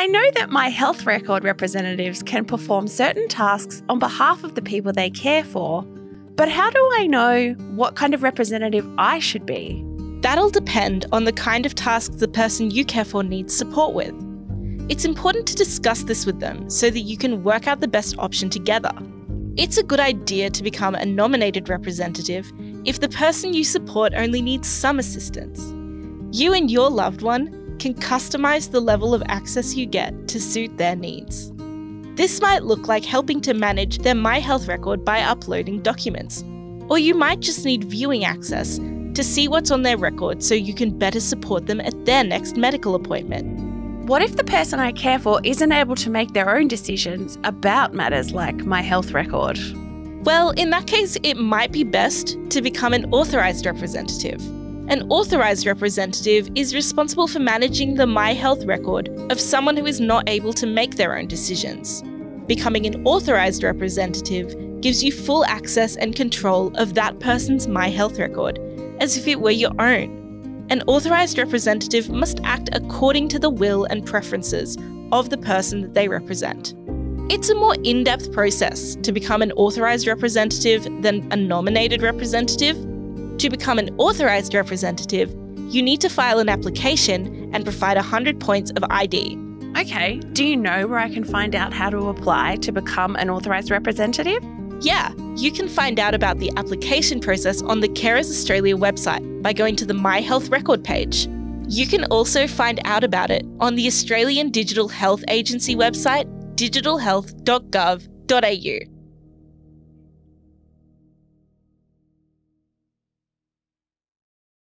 I know that my health record representatives can perform certain tasks on behalf of the people they care for, but how do I know what kind of representative I should be? That'll depend on the kind of tasks the person you care for needs support with. It's important to discuss this with them so that you can work out the best option together. It's a good idea to become a nominated representative if the person you support only needs some assistance. You and your loved one can customize the level of access you get to suit their needs. This might look like helping to manage their My Health record by uploading documents, or you might just need viewing access to see what's on their record so you can better support them at their next medical appointment. What if the person I care for isn't able to make their own decisions about matters like my health record? Well, in that case, it might be best to become an authorised representative. An authorised representative is responsible for managing the My Health record of someone who is not able to make their own decisions. Becoming an authorised representative gives you full access and control of that person's My Health record, as if it were your own. An authorised representative must act according to the will and preferences of the person that they represent. It's a more in depth process to become an authorised representative than a nominated representative. To become an authorised representative, you need to file an application and provide 100 points of ID. Okay, do you know where I can find out how to apply to become an authorised representative? Yeah, you can find out about the application process on the Carers Australia website by going to the My Health Record page. You can also find out about it on the Australian Digital Health Agency website, digitalhealth.gov.au.